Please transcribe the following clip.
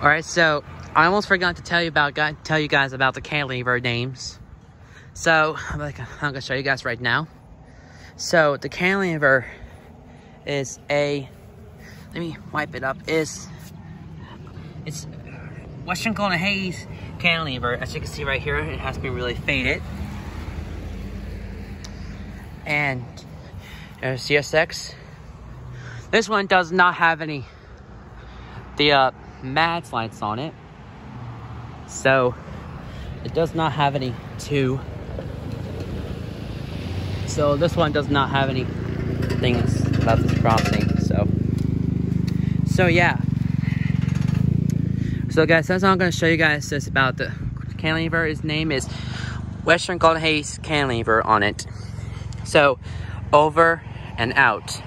All right, so I almost forgot to tell you about tell you guys about the cantilever names. So I'm, like, I'm gonna show you guys right now. So the cantilever is a let me wipe it up is it's Western Cullen Hayes cantilever. As you can see right here, it has been really faded. And there's CSX. This one does not have any the uh, MADS lights on it. So it does not have any two. So this one does not have any things about this crossing. So so yeah. So guys, that's all I'm gonna show you guys this about the cantilever. His name is Western Cullen Hayes cantilever on it. So over and out.